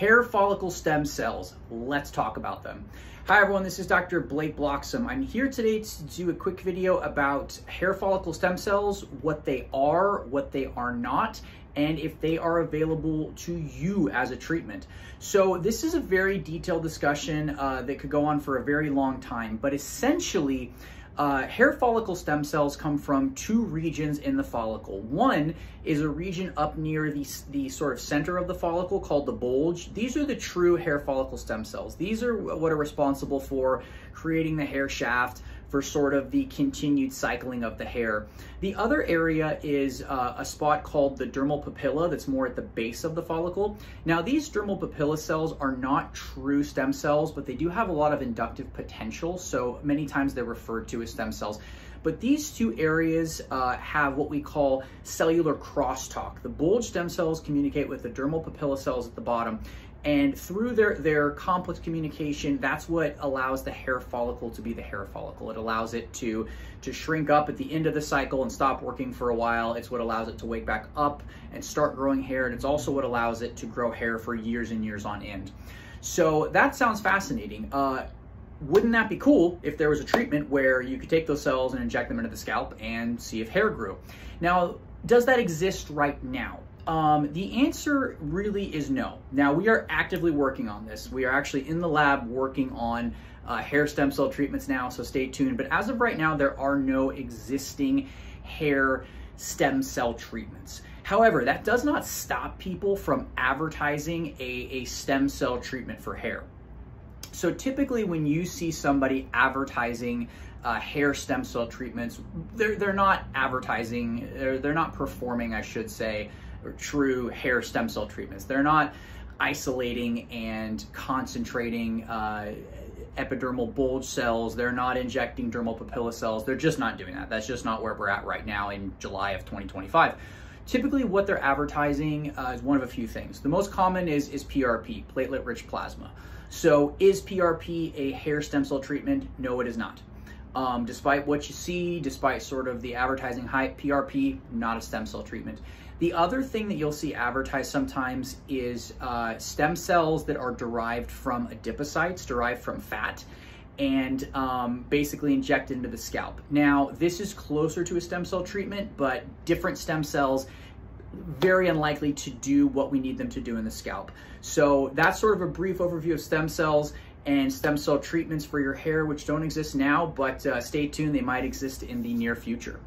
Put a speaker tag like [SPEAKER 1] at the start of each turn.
[SPEAKER 1] Hair follicle stem cells. Let's talk about them. Hi everyone, this is Dr. Blake Bloxham. I'm here today to do a quick video about hair follicle stem cells, what they are, what they are not, and if they are available to you as a treatment. So this is a very detailed discussion uh, that could go on for a very long time, but essentially, uh, hair follicle stem cells come from two regions in the follicle. One is a region up near the, the sort of center of the follicle called the bulge. These are the true hair follicle stem cells. These are what are responsible for creating the hair shaft, for sort of the continued cycling of the hair. The other area is uh, a spot called the dermal papilla that's more at the base of the follicle. Now these dermal papilla cells are not true stem cells, but they do have a lot of inductive potential. So many times they're referred to as stem cells. But these two areas uh, have what we call cellular crosstalk. The bulge stem cells communicate with the dermal papilla cells at the bottom, and through their, their complex communication, that's what allows the hair follicle to be the hair follicle. It allows it to, to shrink up at the end of the cycle and stop working for a while. It's what allows it to wake back up and start growing hair. And it's also what allows it to grow hair for years and years on end. So that sounds fascinating. Uh, wouldn't that be cool if there was a treatment where you could take those cells and inject them into the scalp and see if hair grew? Now, does that exist right now? Um, the answer really is no. Now, we are actively working on this. We are actually in the lab working on uh, hair stem cell treatments now, so stay tuned. But as of right now, there are no existing hair stem cell treatments. However, that does not stop people from advertising a, a stem cell treatment for hair. So typically when you see somebody advertising uh, hair stem cell treatments, they're, they're not advertising, they're, they're not performing, I should say, true hair stem cell treatments. They're not isolating and concentrating uh, epidermal bulge cells. They're not injecting dermal papilla cells. They're just not doing that. That's just not where we're at right now in July of 2025. Typically what they're advertising uh, is one of a few things. The most common is, is PRP, platelet-rich plasma. So is PRP a hair stem cell treatment? No, it is not. Um, despite what you see, despite sort of the advertising hype, PRP, not a stem cell treatment. The other thing that you'll see advertised sometimes is uh, stem cells that are derived from adipocytes, derived from fat, and um, basically injected into the scalp. Now, this is closer to a stem cell treatment, but different stem cells very unlikely to do what we need them to do in the scalp. So that's sort of a brief overview of stem cells and stem cell treatments for your hair, which don't exist now, but uh, stay tuned, they might exist in the near future.